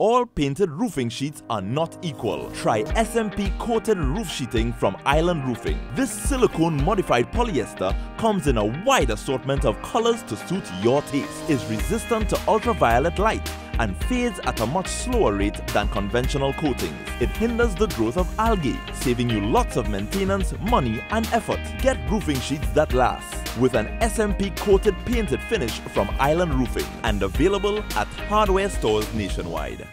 All painted roofing sheets are not equal. Try SMP coated roof sheeting from Island Roofing. This silicone modified polyester comes in a wide assortment of colors to suit your taste, is resistant to ultraviolet light, and fades at a much slower rate than conventional coatings. It hinders the growth of algae, saving you lots of maintenance, money, and effort. Get roofing sheets that last with an SMP coated painted finish from Island Roofing and available at hardware stores nationwide.